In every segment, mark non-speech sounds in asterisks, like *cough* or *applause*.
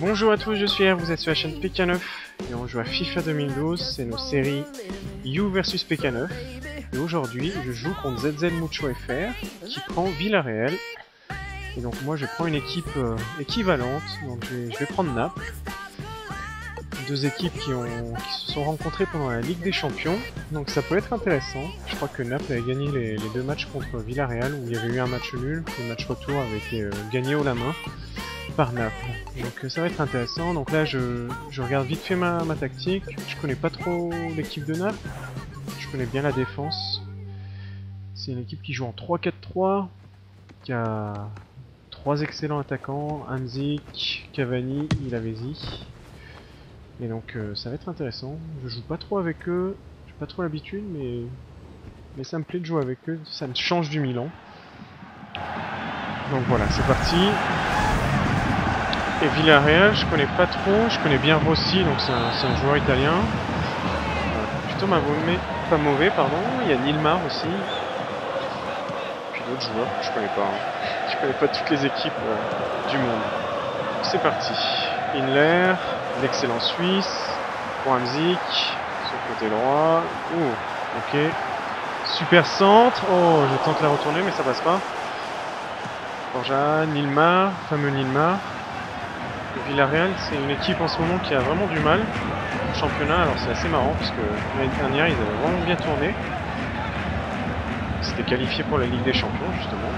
Bonjour à tous, je suis R, vous êtes sur la chaîne PK9 et on joue à FIFA 2012, c'est nos séries You versus PK9 et aujourd'hui je joue contre ZZ Mucho FR qui prend Villarreal. Et donc moi je prends une équipe euh, équivalente, donc je vais, prendre Naples. Deux équipes qui, se sont rencontrées pendant la Ligue des Champions, donc ça peut être intéressant. Je crois que Naples avait gagné les, les deux matchs contre Villarreal où il y avait eu un match nul, le match retour avait été euh, gagné au la main par Naples. Donc euh, ça va être intéressant. Donc là je, regarde vite fait ma, tactique. Je connais pas trop l'équipe de Naples. Je connais bien la défense. C'est une équipe qui joue en 3-4-3, qui a trois excellents attaquants, Anzik, Cavani, Ilavesi. Et donc euh, ça va être intéressant. Je joue pas trop avec eux, j'ai pas trop l'habitude, mais mais ça me plaît de jouer avec eux, ça me change du Milan. Donc voilà, c'est parti. Et Villarreal, je connais pas trop, je connais bien Rossi, donc c'est un, joueur italien. Euh, plutôt ma mauvais, pas mauvais, pardon. Il y a Nilmar aussi. Puis d'autres joueurs que je connais pas. hein. Je connais pas toutes les équipes euh, du monde. C'est parti. Inler, l'excellent Suisse, Wamzik, sur le côté droit. Ouh, ok. Super centre. Oh, je tente la retourner, mais ça passe pas. Borja, Nilmar, fameux Nilmar. Villarreal, c'est une équipe en ce moment qui a vraiment du mal au championnat. Alors c'est assez marrant parce que l'année dernière, ils avaient vraiment bien tourné. Ils s'étaient qualifiés pour la Ligue des Champions, justement.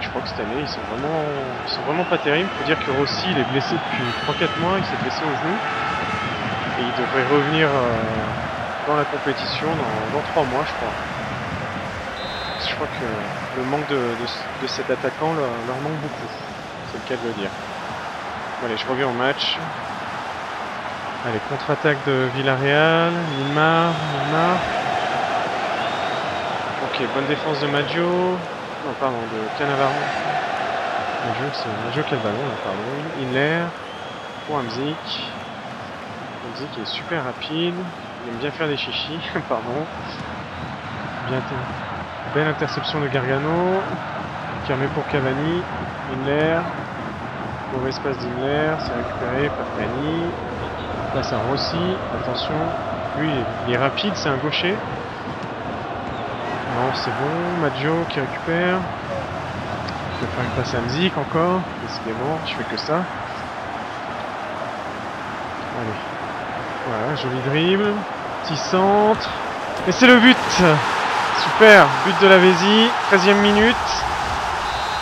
Je crois que cette année, ils sont vraiment, ils sont vraiment pas terribles. Faut dire que Rossi, il est blessé depuis 3-4 mois. Il s'est blessé au genou. Et il devrait revenir euh, dans la compétition dans, dans 3 mois, je crois. Je crois que le manque de, de, cet attaquant leur manque beaucoup. C'est le cas de le dire. Allez, je reviens au match. Allez, contre-attaque de Villarreal. Nilmar, Nilmar. Ok, bonne défense de Maggio. Non, pardon, de Cannavaro. Maggio, c'est Maggio qui ballon, pardon. Inler. Pour Hamzik. Hamzik est super rapide. Il aime bien faire des chichis, *laughs* pardon. Bien Belle interception de Gargano. Qui remet pour Cavani. Inler. Mauvaise passe d'Inler. C'est récupéré par Cavani. Passe à Rossi. Attention. Lui, il est rapide, c'est un gaucher. Non, c'est bon. Maggio qui récupère. Je vais faire une passe à Mzik encore. Décidément, je fais que ça. Allez. Voilà, joli dribble. Petit centre. Et c'est le but Super But de la Vésie. 13ème minute.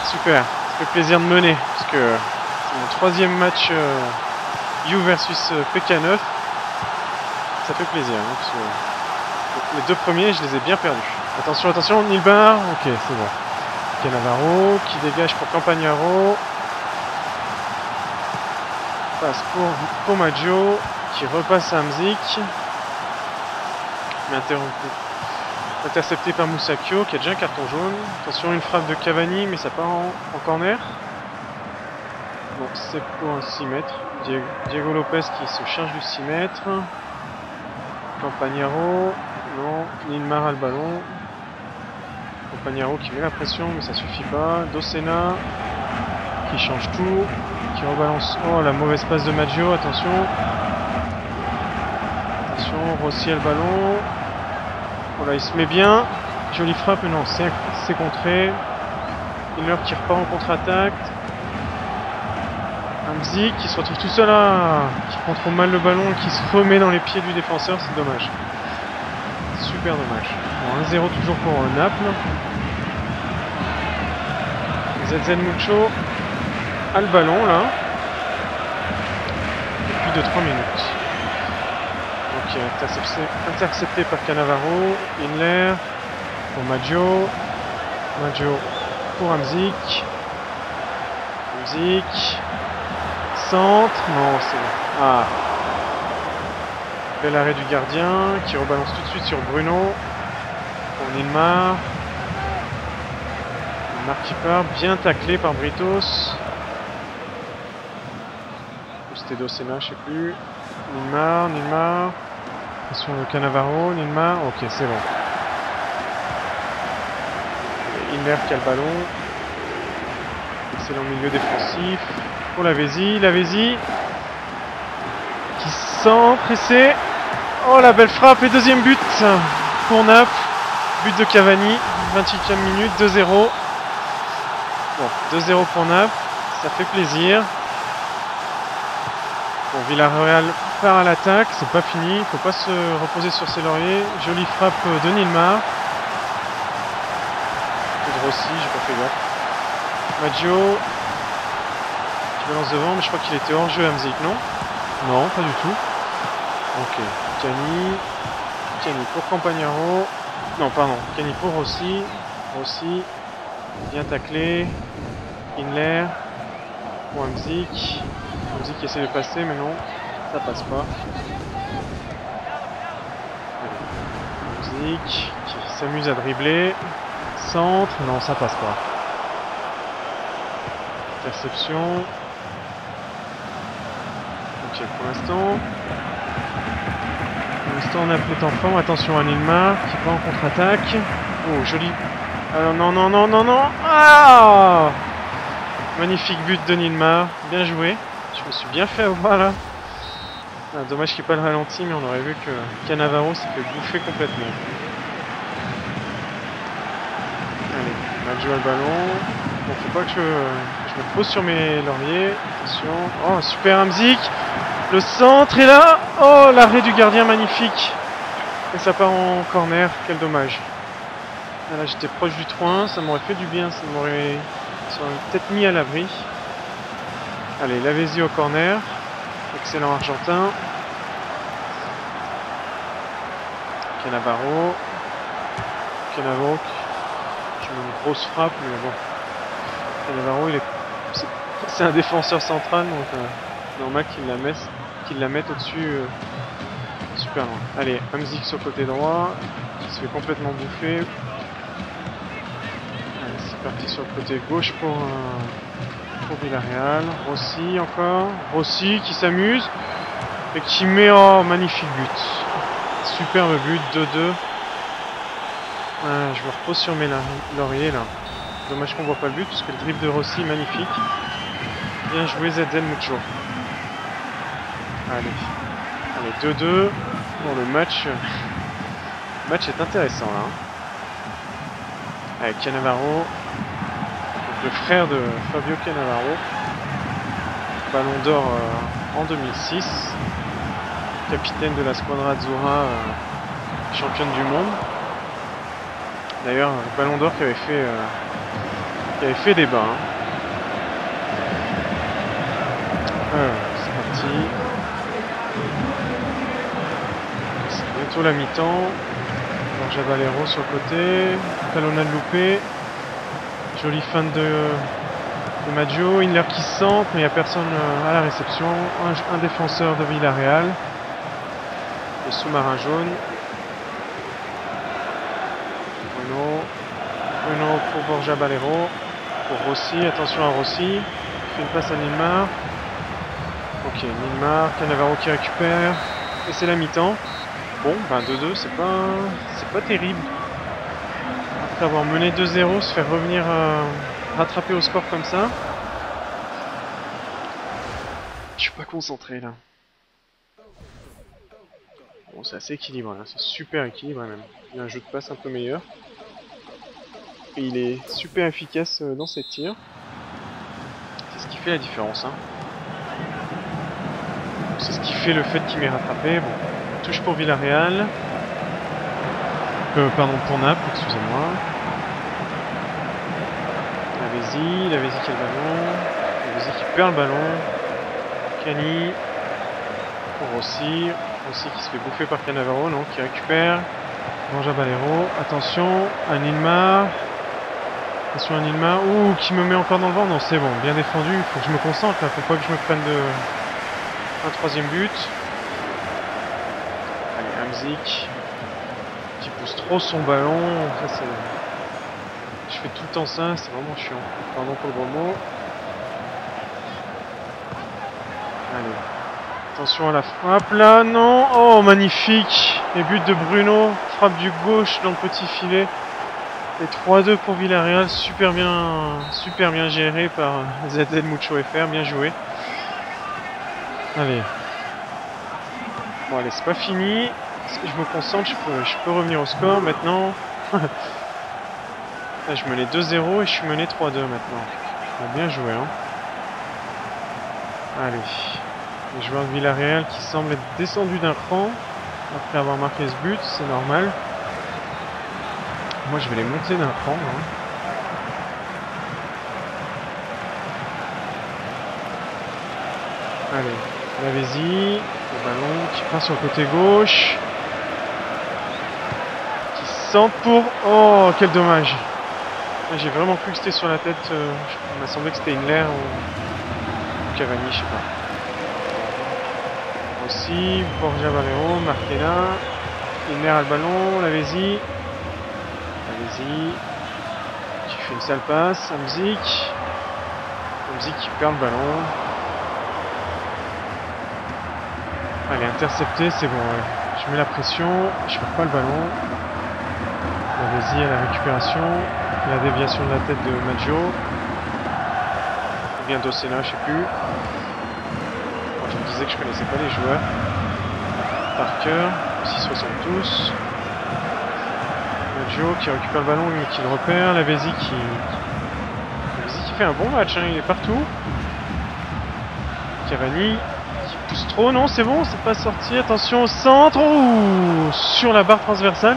Super. Ça fait plaisir de mener. Parce que c'est troisième match euh, You versus euh, PK9. Ça fait plaisir. hein, les deux premiers, je les ai bien perdus. Attention, attention, Nilbar. Ok, c'est bon. Cannavaro qui dégage pour Campagnaro. Passe pour Pomaggio qui repasse à Hamzik. Mais interrompu. Intercepté par Moussakio qui a déjà un carton jaune. Attention, une frappe de Cavani, mais ça part en corner. Bon, c'est pour un 6 mètres. Diego, Lopez qui se charge du 6 mètres. Campagnaro. Non, Nilmar a le ballon. Campagnaro qui met la pression, mais ça suffit pas. Docena qui change tout. Qui rebalance. Oh, la mauvaise passe de Maggio, attention. Attention, Rossi a le ballon. Oh là, il se met bien. Jolie frappe, non, c'est contré. Hiller qui repart en contre-attaque. Hamzik qui se retrouve tout seul là, qui prend trop mal le ballon, qui se remet dans les pieds du défenseur, c'est dommage. Super dommage. Bon, 1-0 toujours pour euh, Naples. ZZ Mucho a le ballon là. Depuis de 3 minutes. Donc euh, intercepté, intercepté par Cannavaro, Inler pour Maggio. Maggio pour Hamzik. Hamzik. Centre. Non, c'est. Ah. Bel arrêt du gardien qui rebalance tout de suite sur Bruno. Pour Nilmar. Nilmar qui part. Bien taclé par Britos. Ou c'était Docena, je sais plus. Nilmar, Nilmar. Attention de Cannavaro, Nilmar. Ok, c'est bon. Inler qui a le ballon. Excellent milieu défensif. Pour la Vésie, la Vésie. centre et c'est... Oh la belle frappe et deuxième but pour Naples. But de Cavani, 28e minute, 2-0. Bon, 2-0 pour Naples, ça fait plaisir. Bon, Villarreal part à l'attaque, c'est pas fini, faut pas se reposer sur ses lauriers. Jolie frappe de Nilmar. de Rossi, j'ai pas fait gaffe. Maggio qui balance devant, mais je crois qu'il était hors jeu Hamzik, non? Non, pas du tout. Ok, Cani. Cani pour Campagnaro. Non, pardon, Cani pour Rossi. Rossi, bien taclé. Inler pour Hamzik. Hamzik essaie de passer, mais non, ça passe pas. Hamzik qui s'amuse à dribbler. Centre, non, ça passe pas. Interception. L'instant. Pour l'instant, on a est en forme. Attention à Nilmar qui va en contre-attaque. Oh, joli. Alors, non, non, non, non, non. Ah Magnifique but de Nilmar. Bien joué. Je me suis bien fait avoir là. Ah, dommage qu'il n'y ait pas le ralenti, mais on aurait vu que Canavaro s'est fait bouffer complètement. Allez, Maggio a le ballon. Bon, faut pas que je, je, me pose sur mes lauriers. Attention. Oh, super Hamzik Le centre est là Oh, l'arrêt du gardien magnifique Et ça part en corner, quel dommage. Ah, là, j'étais proche du 3-1, ça m'aurait fait du bien, ça m'aurait peut-être mis à l'abri. Allez, Lavezzi au corner. Excellent argentin. Canavaro. Canavaro qui une grosse frappe, mais bon. Canavaro, il est, c'est un défenseur central, donc euh, normal qu'il la mette, la mette au-dessus euh, super loin. Allez, Hamzik sur côté droit, qui se fait complètement bouffer. C'est parti sur le côté gauche pour, euh, pour Villarreal. Rossi encore. Rossi qui s'amuse et qui met oh magnifique but. Superbe but, 2-2. Ah, je me repose sur mes lauriers là. Dommage qu'on voit pas le but parce que le dribble de Rossi magnifique. Bien joué ZZ Mucho. Allez. Allez, 2-2. Bon le match. Le match est intéressant là. Hein. Avec Cannavaro. le frère de Fabio Cannavaro. Ballon d'or euh, en 2006 capitaine de la Squadra Azzurra, euh, championne du monde. D'ailleurs, le Ballon d'Or qui avait fait, euh, qui avait fait débat. Hein. c'est parti. La mi-temps. Borja Valero sur le côté. Talonnade loupé. Jolie fin de, de Maggio. Inler qui centre, mais il n'y a personne euh, à la réception. Un, défenseur de Villarreal sous-marin jaune. Bruno. Bruno pour Borja Balero. Pour Rossi. Attention à Rossi. Fait une passe à Nilmar. Ok, Nilmar. Canavaro qui récupère. Et c'est la mi-temps. Bon, ben 2-2, c'est pas, c'est pas terrible. Après avoir mené 2-0, se faire revenir euh, rattraper au score comme ça. Je suis pas concentré là c'est assez équilibré, hein. c'est super équilibré même. Il a un jeu de passe un peu meilleur. Et il est super efficace euh, dans ses tirs. C'est ce qui fait la différence. Hein. C'est ce qui fait le fait qu'il m'ait rattrapé. Bon, touche pour Villarreal. Euh, pardon, pour Naples, excusez-moi. Lavezzi, Lavezzi qui a le ballon. Lavezzi qui perd le ballon. Cani. Pour Rossi aussi qui se fait bouffer par Canavaro, non, qui récupère. Manja Balero, attention, un Nilmar. Attention Nilmar, ouh, qui me met encore dans le vent, non c'est bon, bien défendu, faut que je me concentre, là, faut pas que je me prenne de... un troisième but. Qui pousse trop son ballon. Je fais tout le temps ça, c'est vraiment chiant. Pardon pour le gros mot. Attention à la frappe là, non Oh, magnifique Les buts de Bruno, frappe du gauche dans le petit filet. Et 3-2 pour Villarreal, super bien, super bien géré par ZZ Mucho FR, bien joué. Allez. Bon allez, c'est pas fini. Je me concentre, je peux, revenir au score maintenant. Là, *laughs* je menais 2-0 et je suis mené 3-2 maintenant. On a bien joué, hein. Allez. Les joueurs de Villarreal qui semblent être descendus d'un cran après avoir marqué ce but, c'est normal. Moi, je vais les monter d'un cran. Hein. Allez, Lavézi, le ballon qui passe sur le côté gauche. Pour... Oh, quel dommage J'ai vraiment cru que c'était sur la tête. Euh, il m'a semblé que c'était Inler ou... Cavani, je sais pas. Aussi, Borja Valero, Marquena. Inler a le ballon, Lavézi. Lavézi. Qui fait une sale passe. Amzik. Amzik qui perd le ballon. Allez, intercepté, c'est bon. Je mets la pression, je perds pas le ballon. Lavézi à la récupération. La déviation de la tête de Maggio. Ou bien Docena, je sais plus. je me disais que je connaissais pas les joueurs. Parker, 672. Maggio qui récupère le ballon mais qui le repère. Lavézi qui. Lavézi qui fait un bon match, hein. il est partout. Cavani qui pousse trop, non c'est bon, c'est pas sorti. Attention au centre, Ouh, sur la barre transversale.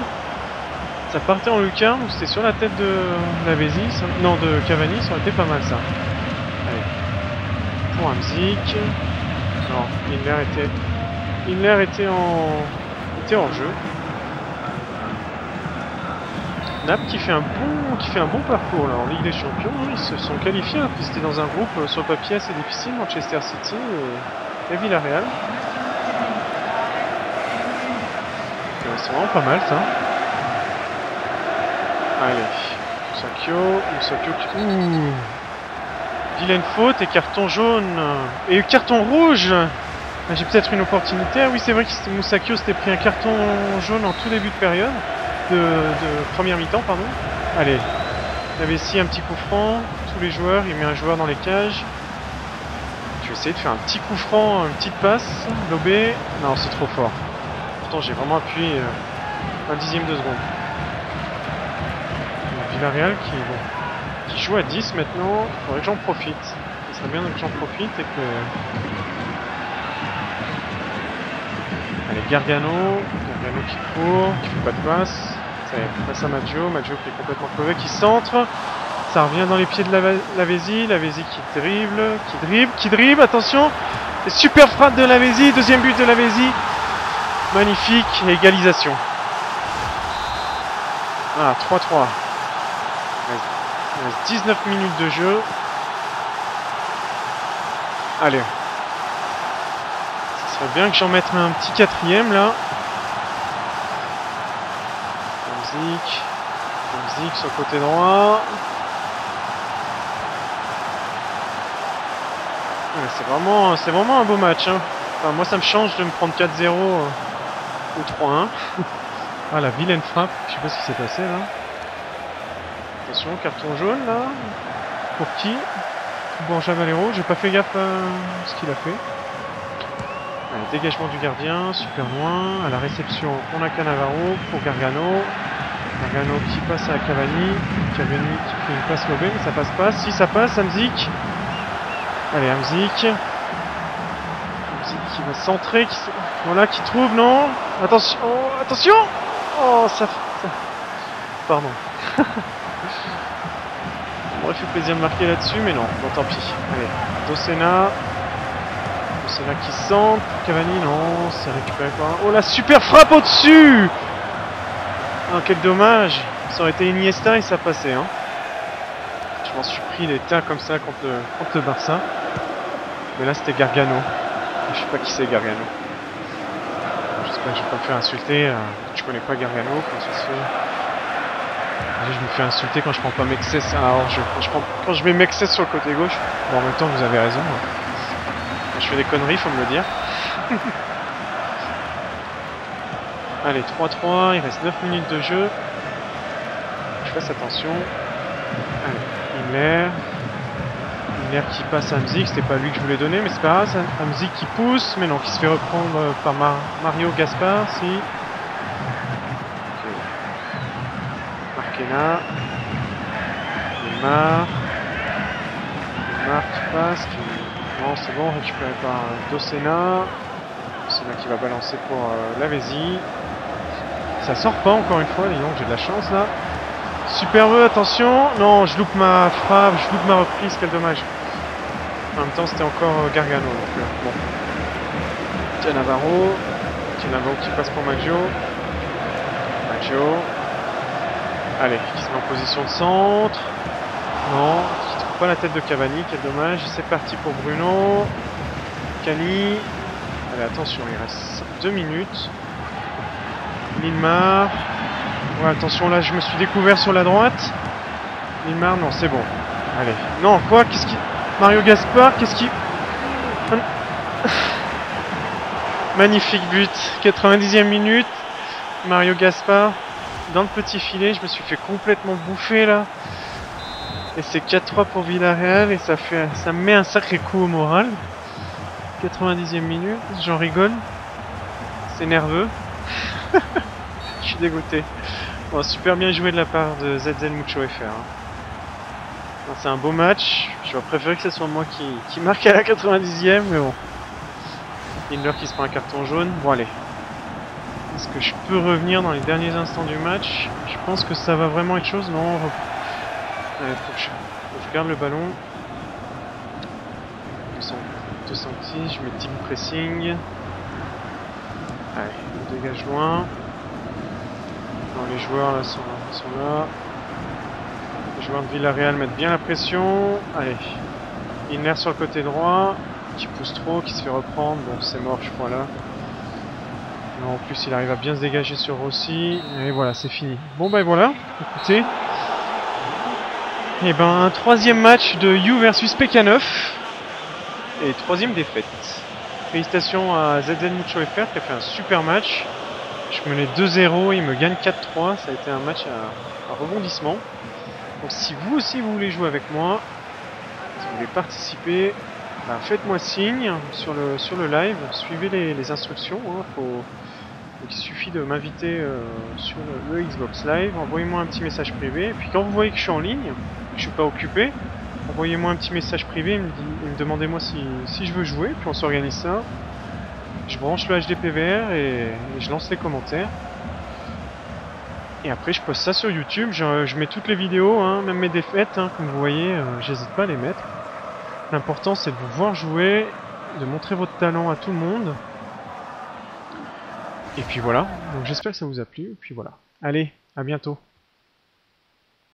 Ça partait en lucarne, c'était sur la tête de Lavézi, ça... non de Cavani, ça aurait été pas mal ça. Allez. Pour Amzik. Non, Hiller était. Hiller était en. était en jeu. Nap qui fait un bon qui fait un bon parcours là en Ligue des Champions, ils se sont qualifiés, hein, puis c'était dans un groupe euh, sur le papier assez difficile, Manchester City et, et Villarreal. Euh, C'est vraiment pas mal ça. Allez, Musakio, Musakio qui... Vilaine faute et carton jaune. Et carton rouge Ah, J'ai peut-être une opportunité. Ah oui, c'est vrai que Musakio s'était pris un carton jaune en tout début de période. De, première mi-temps, pardon. Allez. Il avait ici un petit coup franc. Tous les joueurs, il met un joueur dans les cages. Je vais essayer de faire un petit coup franc, une petite passe. Lobé. Non, c'est trop fort. Pourtant, j'ai vraiment appuyé euh, un dixième de seconde. Qui, qui joue à 10 maintenant. Il faudrait que j'en profite. Ce serait bien que j'en profite et que. Allez, Gargano. Gargano qui court, qui fait pas de passe. Ça passe à Maggio. Maggio qui est complètement crevé, qui centre. Ça revient dans les pieds de Lavezzi. Lavezzi qui dribble, qui dribble, qui dribble. Attention. Super frappe de Lavezzi. Deuxième but de Lavezzi. Magnifique. Égalisation. Ah, 3-3. Il reste 19 minutes de jeu. Allez. Ce serait bien que j'en mette un petit quatrième là. Musique. Musique sur le côté droit. C'est vraiment, c'est vraiment un beau match. hein. Enfin, moi ça me change de me prendre 4-0 euh, ou 3-1. *laughs* ah la vilaine frappe. Je sais pas ce qui s'est passé là. Attention, carton jaune là. Pour qui Borja Valero, j'ai pas fait gaffe à ce qu'il a fait. Allez, dégagement du gardien, super loin. À la réception, on a Cannavaro pour Gargano. Gargano qui passe à Cavani. Cavani qui fait une passe lobée, mais ça passe pas. Si ça passe, Amzik. Allez, Amzik. Amzik qui va centrer. Qui... Voilà, qui trouve, non Attention oh, Attention Oh, ça... ça- Pardon. *laughs* Aurait fait plaisir de marquer là-dessus, mais non, bon tant pis. Allez, Docena. Docena qui centre. Cavani, non, c'est récupéré par un- Oh la super frappe au-dessus Ah, quel dommage Ça aurait été Iniesta et ça passait, hein. Je m'en suis pris des tas comme ça contre le, contre le Barça. Mais là, c'était Gargano. Je sais pas qui c'est Gargano. J'espère que je vais pas me faire insulter. euh, Je connais pas Gargano, comment ça se fait? Je me fais insulter quand je prends pas Mexes alors quand je prends, quand je mets sur le côté gauche. Bon, en même temps, vous avez raison. hein. Je fais des conneries, faut me le dire. *laughs* Allez, 3-3, il reste 9 minutes de jeu. Je fasse attention. Allez, Himmler. Miller qui passe à Hamzik, c'était pas lui que je voulais donner, mais c'est pas grave, Hamzik qui pousse, mais non, qui se fait reprendre par Mar- Mario Gaspar, si. Neymar. Neymar qui passe, qui... Non, c'est bon, récupéré par euh, Docena. Docena qui va balancer pour euh, Lavezzi. Ça sort pas encore une fois, disons que j'ai de la chance là. Superbe, attention Non, je loupe ma frappe, je loupe ma reprise, quel dommage. En même temps, c'était encore euh, Gargano, donc euh, bon. Tiens Navarro. Tiens Navarro qui passe pour Maggio. Maggio. Allez, qui se met en position de centre. Non, qui trouve pas la tête de Cavani, quel dommage. C'est parti pour Bruno. Cani. Allez, attention, il reste 2 minutes. Milmar. Ouais, attention, là, je me suis découvert sur la droite. Milmar, non, c'est bon. Allez. Non, quoi Qu'est-ce qui... Mario Gaspard, qu'est-ce qui... *laughs* Magnifique but. 90e minute. Mario Gaspard. Dans le petit filet, je me suis fait complètement bouffer, là. Et c'est 4-3 pour Villarreal, et ça fait, ça me met un sacré coup au moral. 90e minute, j'en rigole. C'est nerveux. *laughs* Je suis dégoûté. Bon, super bien joué de la part de ZZ Mucho FR. hein. C'est un beau match. J'aurais préféré que ce soit moi qui, marque à la 90e, mais bon. Hitler qui se prend un carton jaune. Bon, allez. Est-ce que je peux revenir dans les derniers instants du match? Je pense que ça va vraiment être chose. Non, Allez, je, garde le ballon. 200 206, je mets team pressing. Allez, on dégage loin. Non, les joueurs là sont, sont là. Les joueurs de Villarreal mettent bien la pression. Allez. Inner sur le côté droit. Qui pousse trop, qui se fait reprendre. Bon, c'est mort, je crois là. Non, en plus, il arrive à bien se dégager sur Rossi. Et voilà, c'est fini. Bon, ben voilà. Écoutez. Et ben, un troisième match de You versus PK9. Et troisième défaite. Félicitations à ZZ Mucho FR qui a fait un super match. Je menais 2-0, il me gagne 4-3. Ça a été un match à, à rebondissement. Donc si vous aussi vous voulez jouer avec moi, si vous voulez participer, bah, faites-moi signe sur le, sur le live. Suivez les, les instructions. hein. Faut- donc, il suffit de m'inviter euh, sur le, le Xbox Live. Envoyez-moi un petit message privé. Et puis quand vous voyez que je suis en ligne, je suis pas occupé, envoyez-moi un petit message privé. Il me, demandez-moi si, je veux jouer. Puis on s'organise ça. Je branche le HDPVR et, je lance les commentaires. Et après, je poste ça sur YouTube. Je, mets toutes les vidéos, hein, même mes défaites, hein, comme vous voyez, euh, j'hésite pas à les mettre. L'important, c'est de vous voir jouer, de montrer votre talent à tout le monde. Et puis voilà. Donc j'espère que ça vous a plu. Puis voilà. Allez, à bientôt.